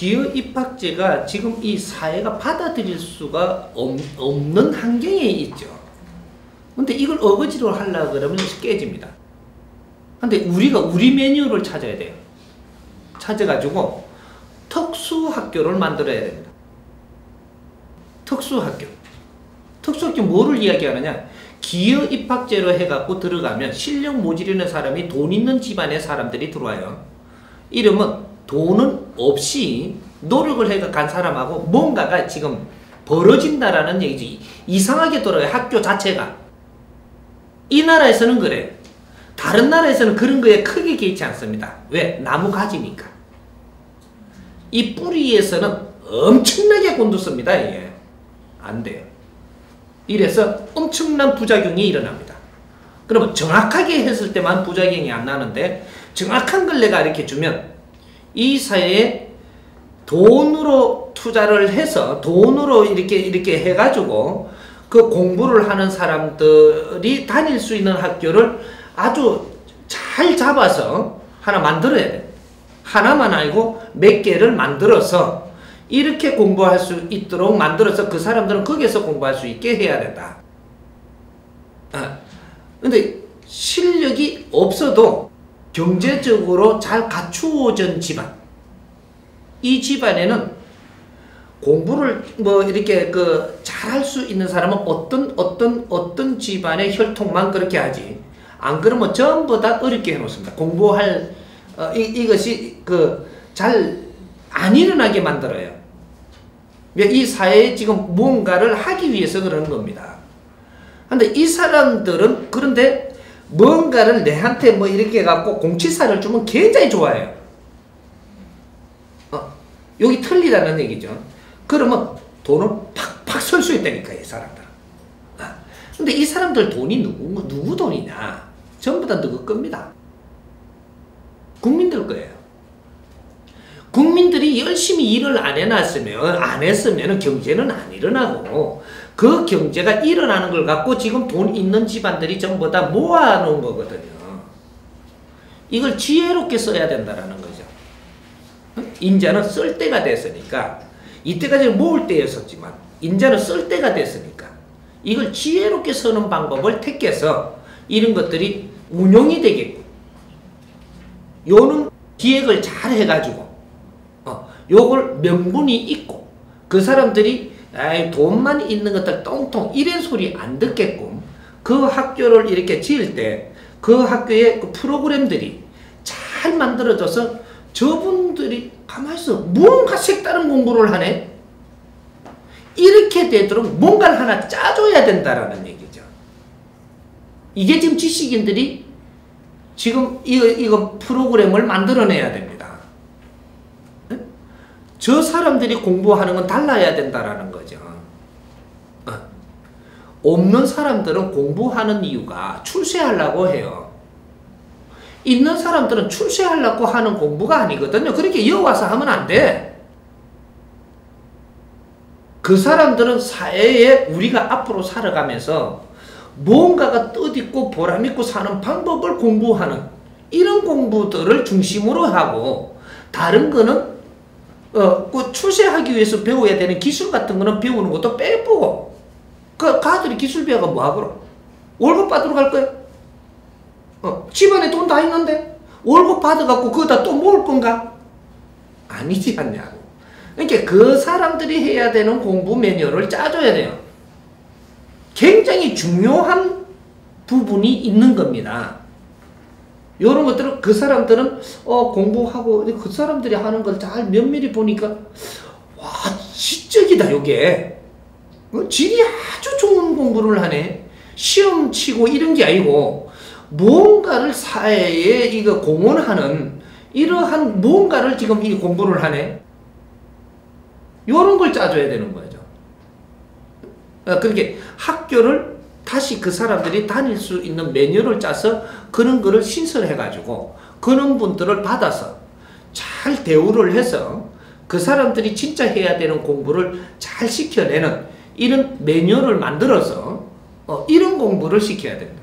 기여 입학제가 지금 이 사회가 받아들일 수가 없, 는 환경에 있죠. 근데 이걸 어거지로 하려 그러면 깨집니다. 근데 우리가 우리 메뉴를 찾아야 돼요. 찾아가지고 특수학교를 만들어야 됩니다. 특수학교. 특수학교 뭐를 이야기하느냐? 기여 입학제로 해갖고 들어가면 실력 모자리는 사람이 돈 있는 집안의 사람들이 들어와요. 이러면 돈은 없이 노력을 해가 간 사람하고 뭔가가 지금 벌어진다라는 얘기지. 이상하게 돌아요. 학교 자체가. 이 나라에서는 그래요. 다른 나라에서는 그런 거에 크게 개의치 않습니다. 왜? 나무 가지니까. 이 뿌리에서는 엄청나게 곤두습니다. 예. 안 돼요. 이래서 엄청난 부작용이 일어납니다. 그러면 정확하게 했을 때만 부작용이 안 나는데 정확한 걸 내가 이렇게 주면 이 사회에 돈으로 투자를 해서 돈으로 이렇게 이렇게 해가지고 그 공부를 하는 사람들이 다닐 수 있는 학교를 아주 잘 잡아서 하나 만들어야 돼. 하나만 알고 몇 개를 만들어서 이렇게 공부할 수 있도록 만들어서 그 사람들은 거기에서 공부할 수 있게 해야 된다. 아, 근데 실력이 없어도 경제적으로 잘 갖추어진 집안. 이 집안에는 공부를 뭐 이렇게 그 잘할 수 있는 사람은 어떤 어떤 어떤 집안의 혈통만 그렇게 하지. 안 그러면 전부 다 어렵게 해놓습니다. 공부할 어, 이, 이것이 그 잘 안 일어나게 만들어요. 이 사회에 지금 뭔가를 하기 위해서 그러는 겁니다. 근데 이 사람들은 그런데 뭔가를 내한테 뭐 이렇게 갖고 공치사를 주면 굉장히 좋아해요. 어, 여기 틀리다는 얘기죠. 그러면 돈을 팍팍 설수 있다니까, 이 사람들은. 아, 근데 이 사람들 돈이 누구, 누구 돈이냐? 전부 다 누구 겁니다. 국민들 거예요. 국민들이 열심히 일을 안 해놨으면, 안 했으면 경제는 안 일어나고, 그 경제가 일어나는 걸 갖고 지금 돈 있는 집안들이 전부 다 모아놓은 거거든요. 이걸 지혜롭게 써야 된다라는 거죠. 인자는 쓸 때가 됐으니까, 이때까지는 모을 때였었지만, 인자는 쓸 때가 됐으니까, 이걸 지혜롭게 쓰는 방법을 택해서 이런 것들이 운용이 되겠고, 요는 기획을 잘 해가지고, 어, 요걸 명분이 있고, 그 사람들이 아이, 돈만 있는 것들 똥통 이런 소리 안 듣게끔 그 학교를 이렇게 지을 때 그 학교의 그 프로그램들이 잘 만들어져서 저분들이 가만히 있어. 뭔가 색다른 공부를 하네. 이렇게 되도록 뭔가를 하나 짜줘야 된다라는 얘기죠. 이게 지금 지식인들이 지금 이거, 이거 프로그램을 만들어내야 됩니다 저 사람들이 공부하는 건 달라야 된다라는 거죠. 어. 없는 사람들은 공부하는 이유가 출세하려고 해요. 있는 사람들은 출세하려고 하는 공부가 아니거든요. 그렇게 이어와서 하면 안 돼. 그 사람들은 사회에 우리가 앞으로 살아가면서 뭔가가 뜻있고 보람있고 사는 방법을 공부하는 이런 공부들을 중심으로 하고 다른 거는 어, 그 출세하기 위해서 배워야 되는 기술 같은 거는 배우는 것도 빼보고, 그, 가들이 기술 배워가 뭐 하고, 월급 받으러 갈 거야? 어, 집안에 돈 다 있는데? 월급 받아갖고 그거다 또 모을 건가? 아니지 않냐고. 그러니까 그 사람들이 해야 되는 공부 매뉴얼을 짜줘야 돼요. 굉장히 중요한 부분이 있는 겁니다. 이런 것들은 그 사람들은 어, 공부하고 그 사람들이 하는 걸 잘 면밀히 보니까 와 지적이다 요게. 어, 질이 아주 좋은 공부를 하네. 시험 치고 이런 게 아니고 뭔가를 사회에 이거 공헌하는 이러한 뭔가를 지금 이 공부를 하네. 요런 걸 짜줘야 되는 거죠. 어, 그렇게 학교를 다시 그 사람들이 다닐 수 있는 메뉴를 짜서 그런 거를 신설해가지고 그런 분들을 받아서 잘 대우를 해서 그 사람들이 진짜 해야 되는 공부를 잘 시켜내는 이런 메뉴를 만들어서 어, 이런 공부를 시켜야 된다.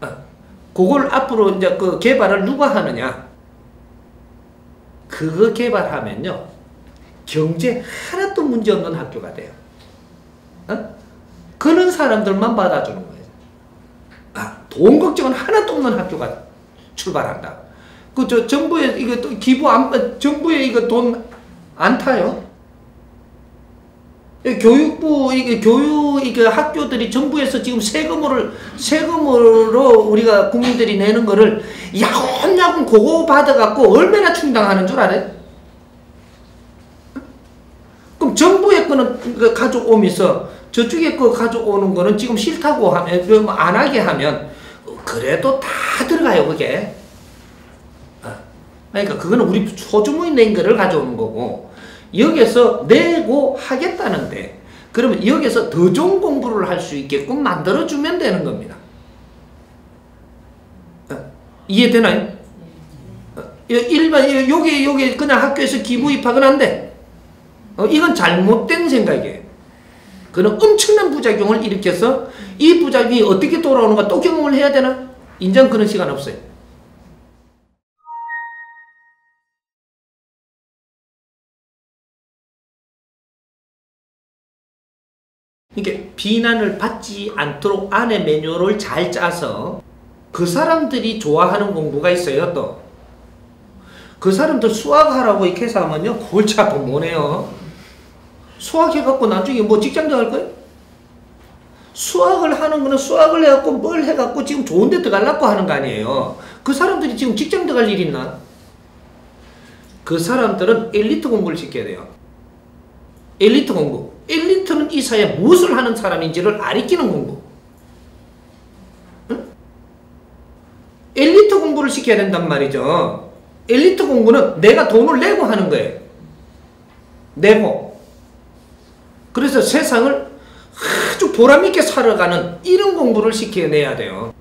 어, 그걸 앞으로 이제 그 개발을 누가 하느냐? 그거 개발하면요. 경제 하나도 문제 없는 학교가 돼요. 어? 그런 사람들만 받아주는 거예요. 아, 돈 걱정은 하나도 없는 학교가 출발한다. 그저 정부에 이거 또 기부 안 정부에 이거 돈 안 타요. 교육부 이게 교육 이게 학교들이 정부에서 지금 세금을 세금으로 우리가 국민들이 내는 거를 야금야금 그거 받아갖고 얼마나 충당하는 줄 알아요? 그럼 정부의 거는 그 가져오면서 저쪽에 거 가져오는 거는 지금 싫다고 하면 안 하게 하면 그래도 다 들어가요 그게. 그러니까 그거는 우리 소주머니 낸 거를 가져오는 거고 여기서 내고 하겠다는데 그러면 여기서 더 좋은 공부를 할 수 있게끔 만들어주면 되는 겁니다. 어, 이해되나요? 어, 일반 여기 여기 그냥 학교에서 기부 입학은 안 돼. 어, 이건 잘못된 생각이에요. 그는 엄청난 부작용을 일으켜서 이 부작용이 어떻게 돌아오는가 또 경험을 해야 되나? 인정 그런 시간 없어요. 이게 비난을 받지 않도록 안에 매뉴얼을 잘 짜서 그 사람들이 좋아하는 공부가 있어요 또. 그 사람들 수학하라고 이렇게 해서 하면요 골치 아픈 뭐네요. 수학해갖고 나중에 뭐 직장 들어갈 거예요? 수학을 하는 거는 수학을 해갖고 뭘 해갖고 지금 좋은 데 들어가려고 하는 거 아니에요. 그 사람들이 지금 직장 들어갈 일 있나? 그 사람들은 엘리트 공부를 시켜야 돼요. 엘리트 공부. 엘리트는 이 사회에 무엇을 하는 사람인지를 아리키는 공부. 응? 엘리트 공부를 시켜야 된단 말이죠. 엘리트 공부는 내가 돈을 내고 하는 거예요. 내고. 그래서 세상을 아주 보람있게 살아가는 이런 공부를 시켜내야 돼요.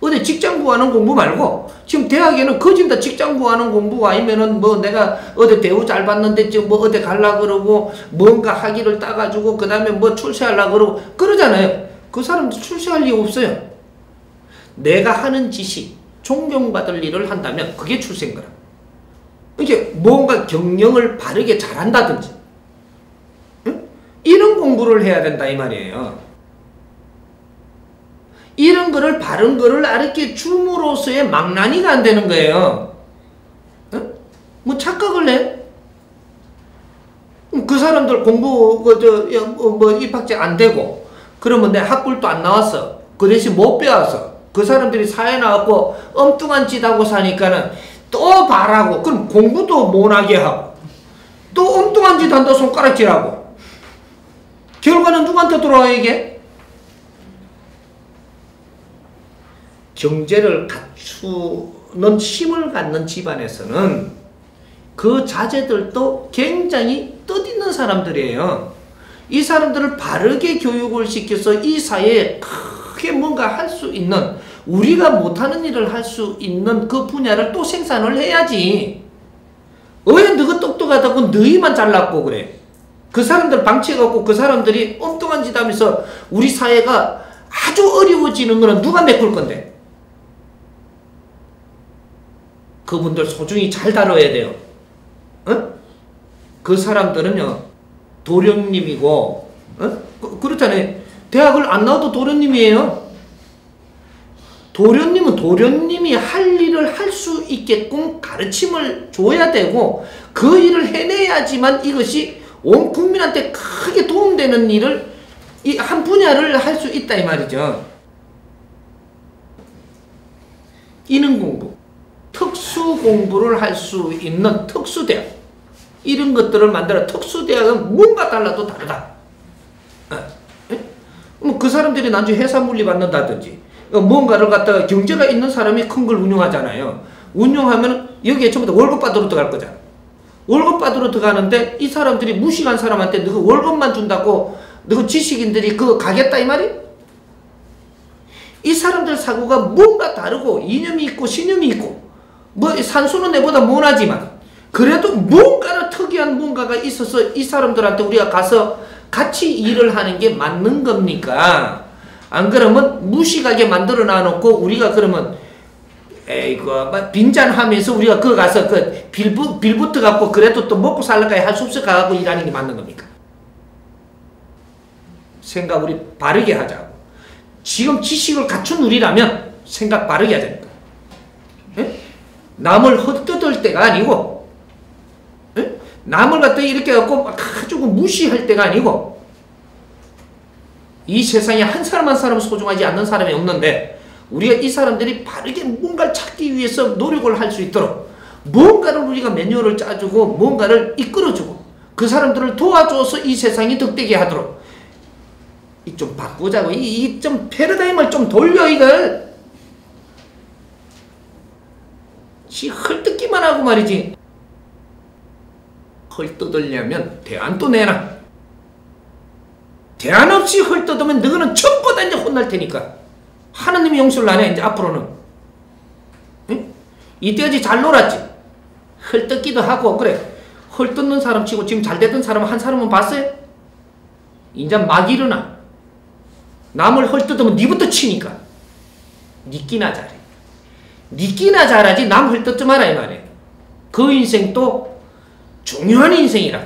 어디 직장 구하는 공부 말고 지금 대학에는 거진다 직장 구하는 공부 아니면은 뭐 내가 어디 대우 잘 받는데 지금 뭐 어디 갈라 그러고 뭔가 학위를 따가지고 그 다음에 뭐 출세하려 그러고 그러잖아요. 그 사람들 출세할 이유 없어요. 내가 하는 짓이 존경받을 일을 한다면 그게 출세인 거라. 이게 뭔가 경영을 바르게 잘한다든지 공부를 해야 된다 이 말이에요. 이런 거를 바른 거를 알게 줌으로써의 망나니가 안 되는 거예요. 어? 뭐 착각을 해? 그 사람들 공부 그저 뭐, 뭐 입학제 안 되고 그러면 내 학벌도 안 나왔어. 그 대신 못 배워서 그 사람들이 사회 나왔고 엉뚱한 짓 하고 사니까는 또 바라고 그럼 공부도 못하게 하고 또 엉뚱한 짓 한다 손가락질하고 결과는 누구한테 돌아와 이게? 경제를 갖추는 힘을 갖는 집안에서는 그 자제들도 굉장히 뜻있는 사람들이에요. 이 사람들을 바르게 교육을 시켜서 이 사회에 크게 뭔가 할 수 있는 우리가 못하는 일을 할 수 있는 그 분야를 또 생산을 해야지. 왜 너가 똑똑하다고 너희만 잘났고 그래. 그 사람들 방치해갖고 그 사람들이 엉뚱한 짓 하면서 우리 사회가 아주 어려워지는 거는 누가 메꿀 건데. 그분들 소중히 잘 다뤄야 돼요. 어? 그 사람들은요, 도련님이고, 어? 그, 그렇잖아요. 대학을 안 나와도 도련님이에요. 도련님은 도련님이 할 일을 할 수 있게끔 가르침을 줘야 되고, 그 일을 해내야지만 이것이 온 국민한테 크게 도움되는 일을, 이 한 분야를 할 수 있다, 이 말이죠. 이능 공부. 특수 공부를 할 수 있는 특수 대학 이런 것들을 만들어 특수 대학은 뭔가 달라도 다르다. 어, 뭐그 사람들이 나중에 회사 물리 받는다든지 어, 뭔가를 갖다가 경제가 있는 사람이 큰 걸 운영하잖아요. 운영하면 여기에 전부 다 월급 받으러 들어갈 거잖아. 월급 받으러 들어가는데 이 사람들이 무식한 사람한테 너 월급만 준다고 너 지식인들이 그거 가겠다 이 말이? 이 사람들 사고가 뭔가 다르고 이념이 있고 신념이 있고 뭐 산수는 내보다 못하지만 그래도 뭔가는 특이한 뭔가가 있어서 이 사람들한테 우리가 가서 같이 일을 하는 게 맞는 겁니까? 안 그러면 무식하게 만들어 놔놓고 우리가 그러면 에이 그 빈잔하면서 우리가 그 가서 그 빌부 빌부터 갖고 그래도 또 먹고 살라까 할 수 없어 가고 일하는 게 맞는 겁니까? 생각 우리 바르게 하자고. 지금 지식을 갖춘 우리라면 생각 바르게 하자. 예? 남을 헛뜯을 때가 아니고, 예? 남을 갖다 이렇게 갖고 막 가지고 무시할 때가 아니고, 이 세상에 한 사람 한 사람 소중하지 않는 사람이 없는데, 우리가 이 사람들이 바르게 뭔가를 찾기 위해서 노력을 할 수 있도록, 뭔가를 우리가 매뉴얼을 짜주고, 뭔가를 이끌어주고, 그 사람들을 도와줘서 이 세상이 득되게 하도록, 이 좀 바꾸자고, 이좀 패러다임을 좀 돌려, 이걸. 지 헐뜯기만 하고 말이지. 헐뜯으려면 대안도 내라. 대안 없이 헐뜯으면 너는 전부 다 이제 혼날 테니까. 하나님이 용서를 안 해, 이제 앞으로는. 응? 이때까지 잘 놀았지. 헐뜯기도 하고, 그래. 헐뜯는 사람 치고 지금 잘 되던 사람 한 사람은 봤어요? 이제 막 일어나. 남을 헐뜯으면 니부터 치니까. 니끼나 잘해. 니끼나 잘하지 남 헐뜯지 마라 이 말이에요. 그 인생도 중요한 인생이라.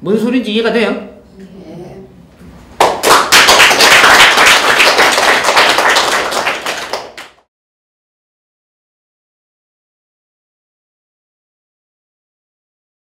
뭔 소리인지 이해가 돼요?